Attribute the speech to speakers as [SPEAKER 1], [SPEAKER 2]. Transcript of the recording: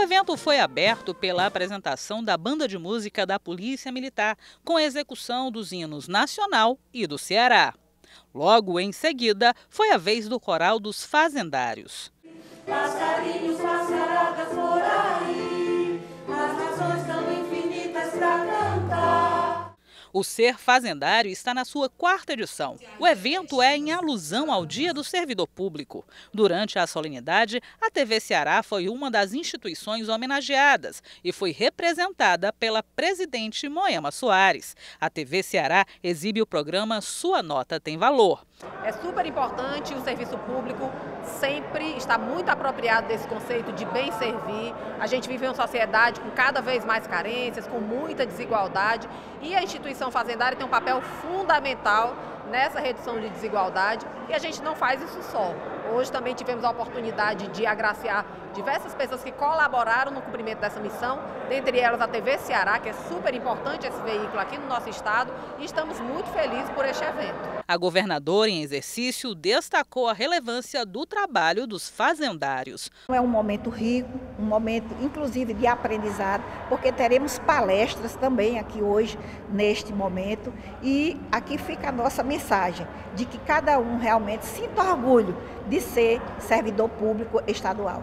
[SPEAKER 1] evento foi aberto pela apresentação da banda de música da Polícia Militar, com a execução dos hinos nacional e do Ceará. Logo em seguida, foi a vez do coral dos fazendários. Passarinhos, passaradas O Ser Fazendário está na sua quarta edição. O evento é em alusão ao Dia do Servidor Público. Durante a solenidade, a TV Ceará foi uma das instituições homenageadas e foi representada pela presidente Moema Soares. A TV Ceará exibe o programa Sua Nota Tem Valor.
[SPEAKER 2] É super importante o serviço público sempre está muito apropriado desse conceito de bem servir. A gente vive em uma sociedade com cada vez mais carências, com muita desigualdade e a instituição fazendária tem um papel fundamental nessa redução de desigualdade e a gente não faz isso só. Hoje também tivemos a oportunidade de agraciar diversas pessoas que colaboraram no cumprimento dessa missão, dentre elas a TV Ceará, que é super importante esse veículo aqui no nosso estado, e estamos muito felizes por este evento.
[SPEAKER 1] A governadora em exercício destacou a relevância do trabalho dos fazendários.
[SPEAKER 3] É um momento rico, um momento inclusive de aprendizado, porque teremos palestras também aqui hoje, neste momento, e aqui fica a nossa mensagem de que cada um realmente sinta orgulho de ser servidor público estadual.